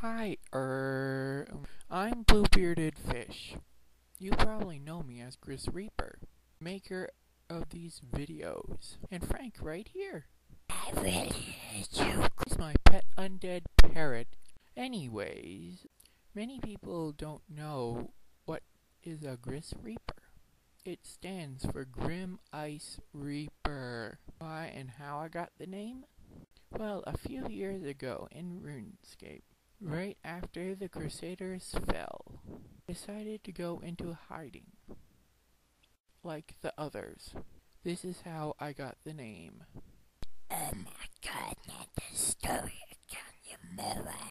Hi, er, I'm Blue-Bearded Fish. You probably know me as Grice Reaper, maker of these videos. And Frank right here. I really hate you. He's my pet undead parrot. Anyways, many people don't know what is a Grice Reaper. It stands for Grim Ice Reaper. Why and how I got the name? Well, a few years ago in RuneScape, right after the Crusaders fell, I decided to go into hiding. Like the others. This is how I got the name. Oh my god, not the story again, you moron.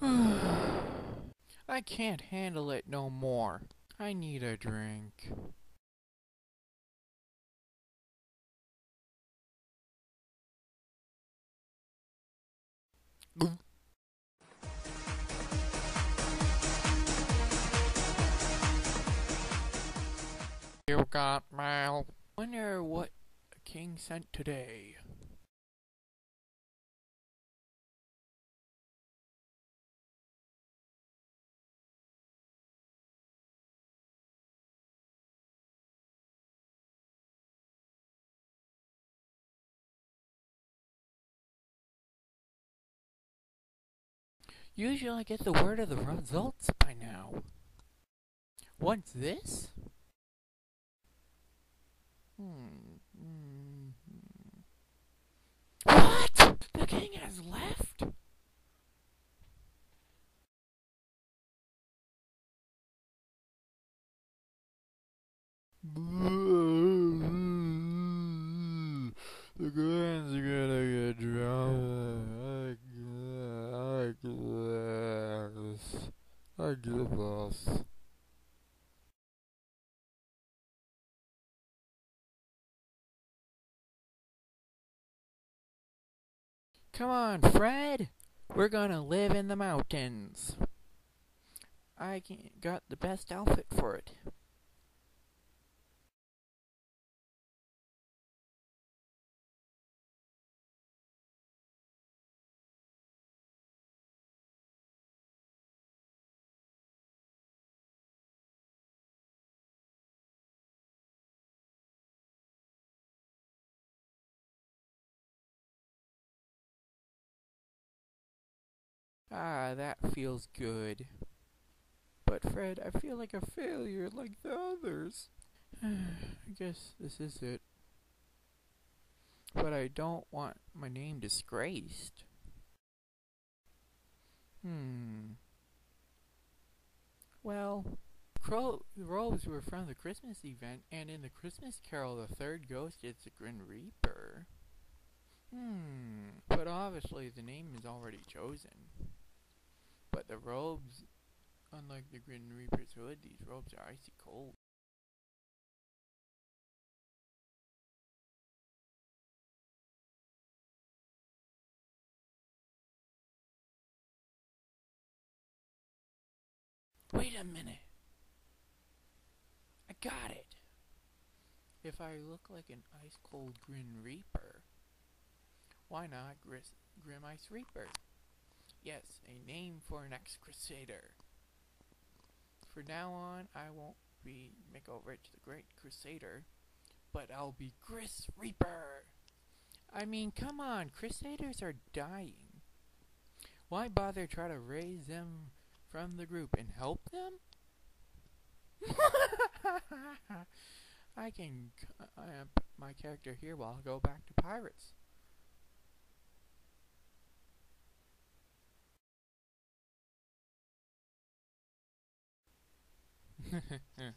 I can't handle it no more. I need a drink. You got mail. Wonder what king sent today. Usually I get the word of the results by now. What's this? Hmm. hmm, hmm. What? The king has left? The Queen's gonna get drunk. I guess. I give us. Come on, Fred! We're gonna live in the mountains. I got the best outfit for it. Ah, that feels good. But Fred, I feel like a failure like the others. I guess this is it. But I don't want my name disgraced. Hmm. Well, Crow the robes were from the Christmas event, and in the Christmas Carol, the third ghost is the Grim Reaper. Hmm. But obviously, the name is already chosen. But the robes, unlike the Grim Reaper's hood, these robes are icy cold. Wait a minute. I got it. If I look like an ice cold Grim Reaper, why not Grice Grim Ice Reaper? Yes, a name for an ex-crusader. For now on, I won't be Rich the Great Crusader, but I'll be Grice Reaper. I mean, come on, crusaders are dying. Why bother try to raise them from the group and help them? I can amp my character here while I go back to pirates. yeah.